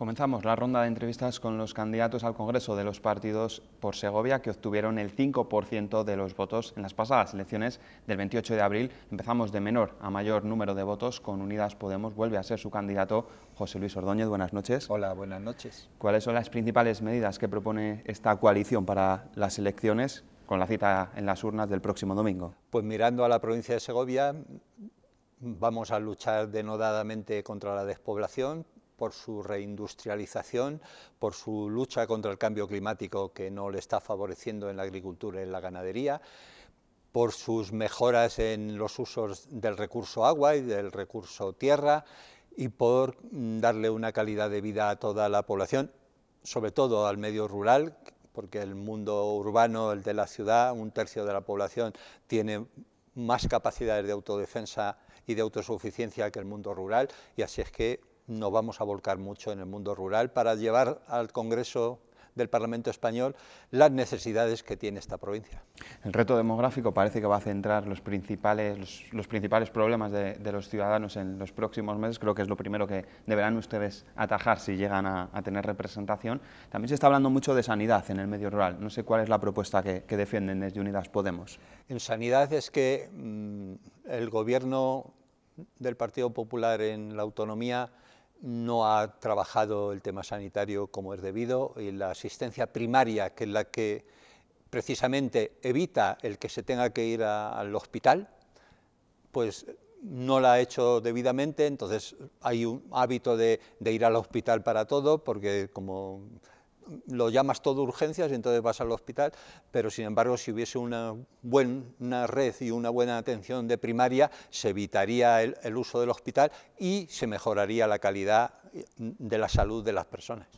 Comenzamos la ronda de entrevistas con los candidatos al Congreso de los partidos por Segovia que obtuvieron el 5% de los votos en las pasadas elecciones del 28 de abril. Empezamos de menor a mayor número de votos con Unidas Podemos. Vuelve a ser su candidato José Luis Ordóñez. Buenas noches. Hola, buenas noches. ¿Cuáles son las principales medidas que propone esta coalición para las elecciones con la cita en las urnas del próximo domingo? Pues mirando a la provincia de Segovia, vamos a luchar denodadamente contra la despoblación, por su reindustrialización, por su lucha contra el cambio climático que no le está favoreciendo en la agricultura y en la ganadería, por sus mejoras en los usos del recurso agua y del recurso tierra y por darle una calidad de vida a toda la población, sobre todo al medio rural, porque el mundo urbano, el de la ciudad, un tercio de la población tiene más capacidades de autodefensa y de autosuficiencia que el mundo rural, y así es que nos vamos a volcar mucho en el mundo rural para llevar al Congreso del Parlamento Español las necesidades que tiene esta provincia. El reto demográfico parece que va a centrar los principales, los, principales problemas de, los ciudadanos en los próximos meses. Creo que es lo primero que deberán ustedes atajar si llegan a, tener representación. También se está hablando mucho de sanidad en el medio rural. No sé cuál es la propuesta que, defienden desde Unidas Podemos. En sanidad es que mm, el gobierno del Partido Popular en la autonomía no ha trabajado el tema sanitario como es debido y la asistencia primaria, que es la que precisamente evita el que se tenga que ir al hospital, pues no la ha hecho debidamente, entonces hay un hábito de, ir al hospital para todo, porque como lo llamas todo urgencias y entonces vas al hospital, pero sin embargo si hubiese una buena red y una buena atención de primaria, se evitaría el, uso del hospital y se mejoraría la calidad de la salud de las personas.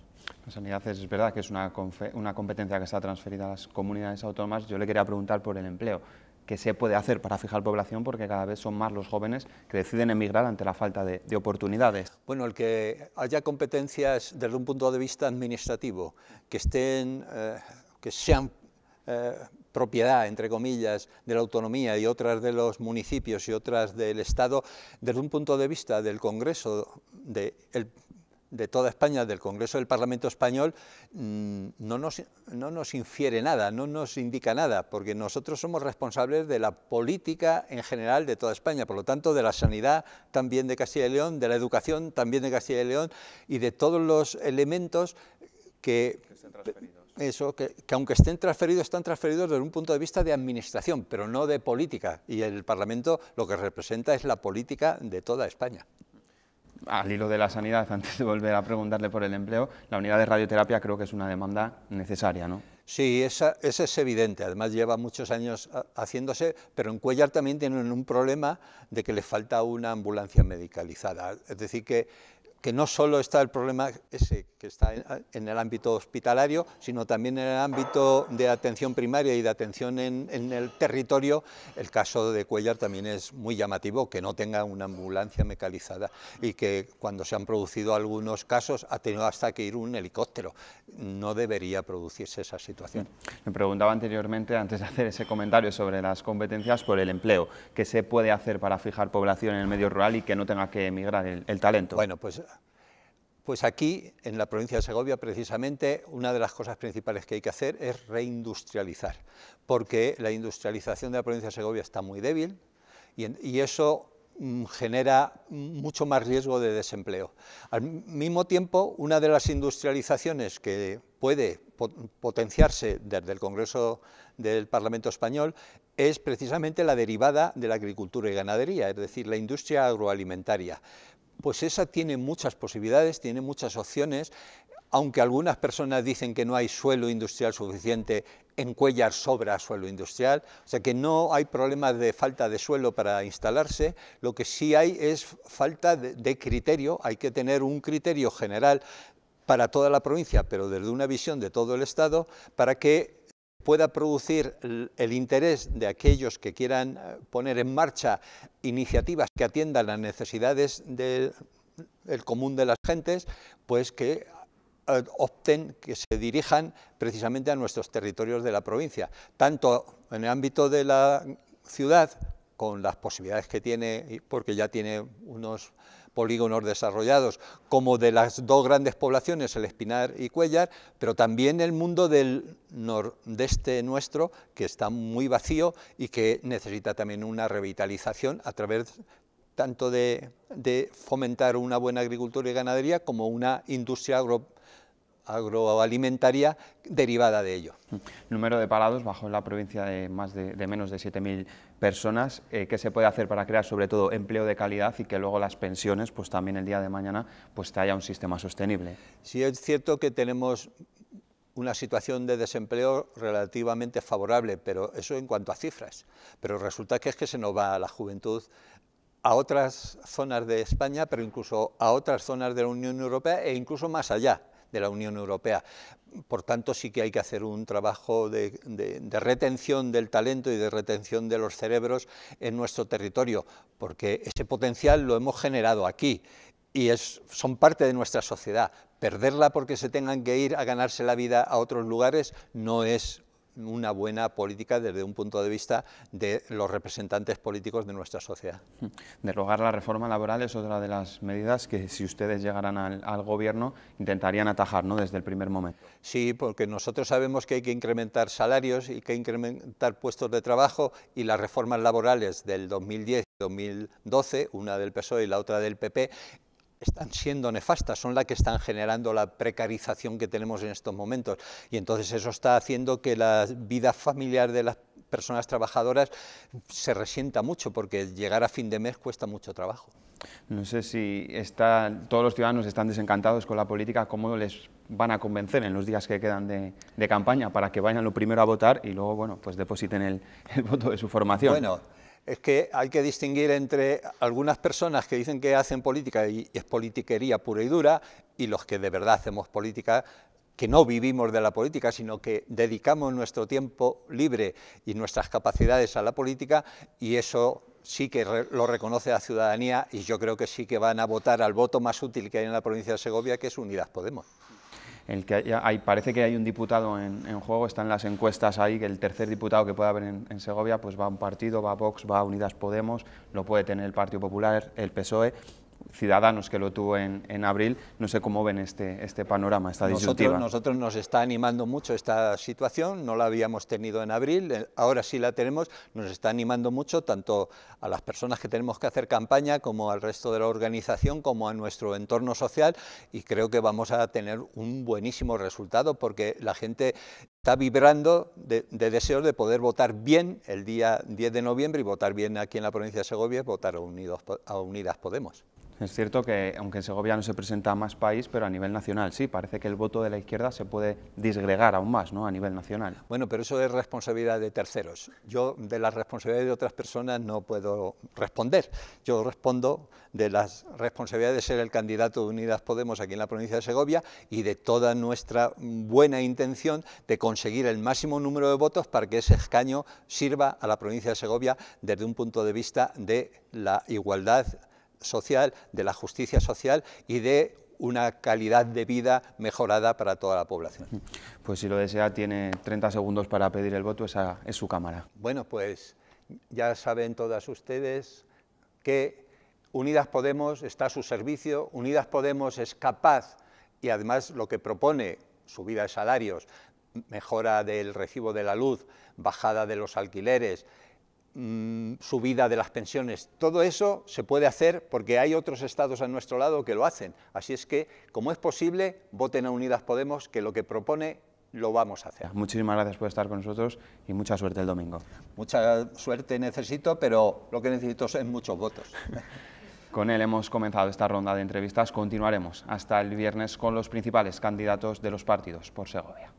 La sanidad es, verdad que es una, una competencia que está transferida a las comunidades autónomas. Yo le quería preguntar por el empleo qué se puede hacer para fijar población, porque cada vez son más los jóvenes que deciden emigrar ante la falta de, oportunidades. Bueno, el que haya competencias desde un punto de vista administrativo, que estén, eh, que sean eh, propiedad, entre comillas, de la autonomía y otras de los municipios y otras del Estado, desde un punto de vista del Congreso, del de toda España, del Congreso del Parlamento Español, mm, no nos, no nos infiere nada, no nos indica nada, porque nosotros somos responsables de la política en general de toda España, por lo tanto de la sanidad también de Castilla y León, de la educación también de Castilla y León y de todos los elementos que... Eso, que, aunque estén transferidos, están transferidos desde un punto de vista de administración, pero no de política. Y el Parlamento lo que representa es la política de toda España al hilo de la sanidad, antes de volver a preguntarle por el empleo, la unidad de radioterapia creo que es una demanda necesaria, ¿no? Sí, esa, es evidente, además lleva muchos años haciéndose, pero en Cuellar también tienen un problema de que le falta una ambulancia medicalizada, es decir, que que no solo está el problema ese que está en, el ámbito hospitalario, sino también en el ámbito de atención primaria y de atención en, el territorio. El caso de Cuellar también es muy llamativo, que no tenga una ambulancia mecalizada y que cuando se han producido algunos casos ha tenido hasta que ir un helicóptero. No debería producirse esa situación. Me preguntaba anteriormente, antes de hacer ese comentario sobre las competencias, por el empleo. ¿Qué se puede hacer para fijar población en el medio rural y que no tenga que emigrar el, el talento? Bueno, pues pues aquí, en la provincia de Segovia, precisamente, una de las cosas principales que hay que hacer es reindustrializar, porque la industrialización de la provincia de Segovia está muy débil y, eso mm, genera mucho más riesgo de desempleo. Al mismo tiempo, una de las industrializaciones que puede potenciarse desde el Congreso del Parlamento Español es precisamente la derivada de la agricultura y ganadería, es decir, la industria agroalimentaria pues esa tiene muchas posibilidades, tiene muchas opciones, aunque algunas personas dicen que no hay suelo industrial suficiente, en Cuellar sobra suelo industrial, o sea que no hay problemas de falta de suelo para instalarse, lo que sí hay es falta de, criterio, hay que tener un criterio general para toda la provincia, pero desde una visión de todo el Estado, para que pueda producir el, interés de aquellos que quieran eh, poner en marcha iniciativas que atiendan las necesidades del común de las gentes, pues que eh, opten, que se dirijan precisamente a nuestros territorios de la provincia, tanto en el ámbito de la ciudad con las posibilidades que tiene, porque ya tiene unos polígonos desarrollados, como de las dos grandes poblaciones, el Espinar y Cuellar, pero también el mundo del nordeste nuestro, que está muy vacío y que necesita también una revitalización a través tanto de, fomentar una buena agricultura y ganadería como una industria agroalimentaria derivada de ello. El número de parados bajó en la provincia de, más de, menos de 7.000 personas. Eh, ¿Qué se puede hacer para crear sobre todo empleo de calidad y que luego las pensiones, pues también el día de mañana, pues haya un sistema sostenible? Sí, es cierto que tenemos una situación de desempleo relativamente favorable, pero eso en cuanto a cifras. Pero resulta que es que se nos va a la juventud a otras zonas de España, pero incluso a otras zonas de la Unión Europea e incluso más allá de la Unión Europea. Por tanto, sí que hay que hacer un trabajo de, retención del talento y de retención de los cerebros en nuestro territorio, porque ese potencial lo hemos generado aquí y es, son parte de nuestra sociedad. Perderla porque se tengan que ir a ganarse la vida a otros lugares no es una buena política desde un punto de vista de los representantes políticos de nuestra sociedad. Derogar la reforma laboral es otra de las medidas que si ustedes llegaran al, gobierno intentarían atajar ¿no? desde el primer momento. Sí, porque nosotros sabemos que hay que incrementar salarios y que incrementar puestos de trabajo y las reformas laborales del 2010 2012, una del PSOE y la otra del PP, están siendo nefastas, son las que están generando la precarización que tenemos en estos momentos. Y entonces eso está haciendo que la vida familiar de las personas trabajadoras se resienta mucho, porque llegar a fin de mes cuesta mucho trabajo. No sé si está, todos los ciudadanos están desencantados con la política, ¿cómo les van a convencer en los días que quedan de, campaña para que vayan lo primero a votar y luego, bueno, pues depositen el, el voto de su formación? Bueno, es que hay que distinguir entre algunas personas que dicen que hacen política y es politiquería pura y dura y los que de verdad hacemos política que no vivimos de la política, sino que dedicamos nuestro tiempo libre y nuestras capacidades a la política y eso sí que lo reconoce la ciudadanía y yo creo que sí que van a votar al voto más útil que hay en la provincia de Segovia, que es Unidas Podemos el que hay, parece que hay un diputado en, juego, están las encuestas ahí, que el tercer diputado que pueda haber en, Segovia, pues va a un partido, va a Vox, va a Unidas Podemos, lo puede tener el Partido Popular, el PSOE, Ciudadanos que lo tuvo en, en, abril, no sé cómo ven este, este panorama, esta disyuntiva. Nosotros, nos está animando mucho esta situación, no la habíamos tenido en abril, eh, ahora sí la tenemos, nos está animando mucho tanto a las personas que tenemos que hacer campaña como al resto de la organización, como a nuestro entorno social y creo que vamos a tener un buenísimo resultado porque la gente está vibrando de, deseos de poder votar bien el día 10 de noviembre y votar bien aquí en la provincia de Segovia, votar a, Unidos, a Unidas Podemos. Es cierto que, aunque en Segovia no se presenta más país, pero a nivel nacional sí, parece que el voto de la izquierda se puede disgregar aún más ¿no? a nivel nacional. Bueno, pero eso es responsabilidad de terceros. Yo de las responsabilidades de otras personas no puedo responder. Yo respondo de las responsabilidades de ser el candidato de Unidas Podemos aquí en la provincia de Segovia y de toda nuestra buena intención de conseguir el máximo número de votos para que ese escaño sirva a la provincia de Segovia desde un punto de vista de la igualdad social, de la justicia social y de una calidad de vida mejorada para toda la población. Pues si lo desea, tiene 30 segundos para pedir el voto, esa es su Cámara. Bueno, pues ya saben todas ustedes que Unidas Podemos está a su servicio, Unidas Podemos es capaz y además lo que propone, subida de salarios, mejora del recibo de la luz, bajada de los alquileres, Mm, subida de las pensiones, todo eso se puede hacer porque hay otros estados a nuestro lado que lo hacen. Así es que, como es posible, voten a Unidas Podemos, que lo que propone lo vamos a hacer. Muchísimas gracias por estar con nosotros y mucha suerte el domingo. Mucha suerte necesito, pero lo que necesito son muchos votos. Con él hemos comenzado esta ronda de entrevistas. Continuaremos hasta el viernes con los principales candidatos de los partidos por Segovia.